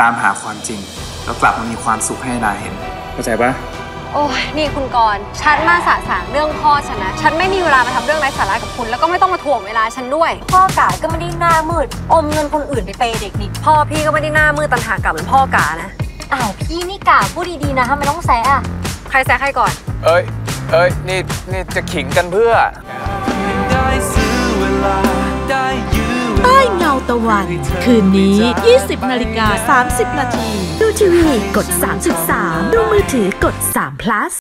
ตามหาความจริง แล้วกลับมามีความสุขให้นายเห็น เข้าใจปะโอ้ยนี่คุณกรณ์ฉันมาสะสางเรื่องพ่อฉันนะ ฉันไม่มีเวลามาทำเรื่องไร้สาระกับคุณ แล้วก็ไม่ต้องมาถ่วงเวลาฉันด้วย พ่อกาก็ไม่ได้หน้ามืด อมเงินคนอื่นไปเปย์เด็กนี่พ่อพี่ก็ไม่ได้หน้ามืดตันหากลับเหมือนพ่อกานะอ้าวพี่นี่กาพูดดีๆนะทำไมต้องแซะอะใครแซะใครก่อน เอ้ย เอ้ย นี่ นี่จะขิงกันเพื่อ ตะวัน คืนนี้ 20 นาฬิกา 30 นาที ดูทีวี กด 33 ดูมือถือกด3 plus